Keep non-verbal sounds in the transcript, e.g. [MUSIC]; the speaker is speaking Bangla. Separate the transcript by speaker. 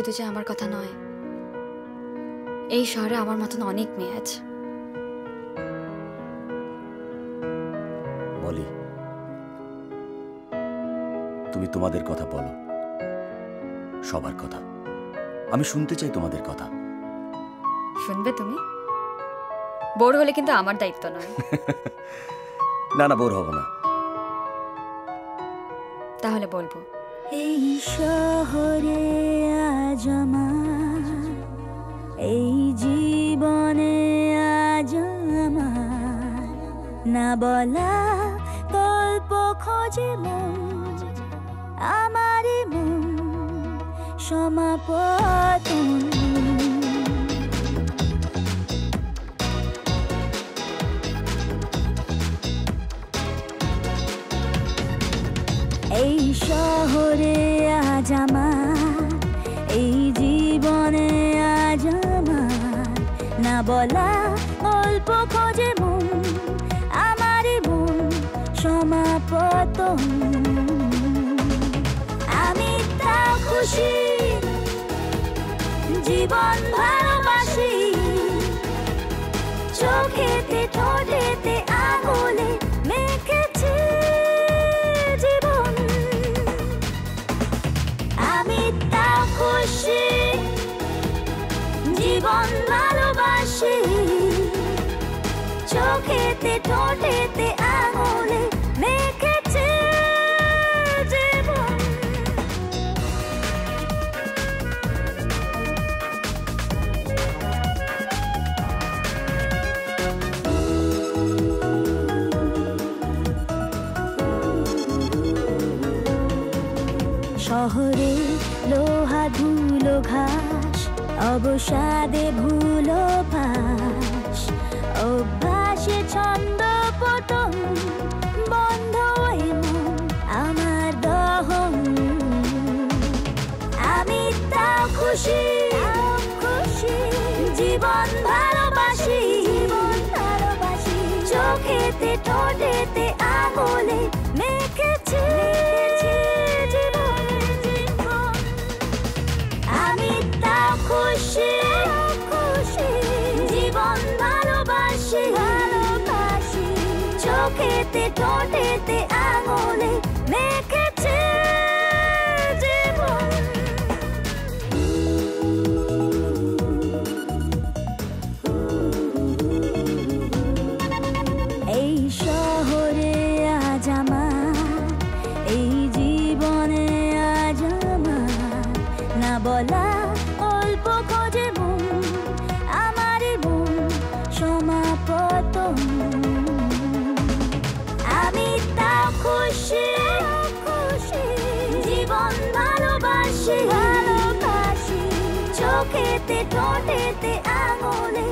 Speaker 1: শুধু যে আমার কথা নয় এই শহরে আমার মতন অনেক মেয়ে আছে।
Speaker 2: বলি তুমি তোমাদের কথা বলো সবার কথা। আমি শুনতে চাই তোমাদের কথা।
Speaker 1: শুনবে তুমি? বোর হলে কিন্তু আমার দায়িত্ব নয়। [LAUGHS]
Speaker 2: না না বোর হব না।
Speaker 1: তাহলে বলব
Speaker 3: এই শহরে আজ আমার, এই জীবনে আজ আমার। না বলা গল্প খোঁজে মন আমার মন সমাপতন এই শহরে বলা অল্প খোঁজে মন, আমারই মন সমাপতন আমি তা খুশি, জীবন ভালোবাসি। চোখেতে, ঠোঁটেতে, আঙুলে মেখেছি জীবন। আমি তা খুশি, জীবন ভালোবাসি চোখেতে ঠোঁটেতে আঙুলে মেখেছি জীবন। শহরে লোহা ধুলো ঘাস অবসাদে ভুলো পাশ অভ্যাসে ছন্দ পতন, বন্ধ আমার দহন। আমি তা খুশি খুশি। জীবন ভালোবাসি জীবন ভালোবাসি। চোখেতে ঠোঁটেতে চোখেতে ঠোঁটেতে আঙুলে মেখেছি এই শহরে এই জীবনে না বলা ভালোবাসি। চোখেতে ঠোঁটেতে আঙুলে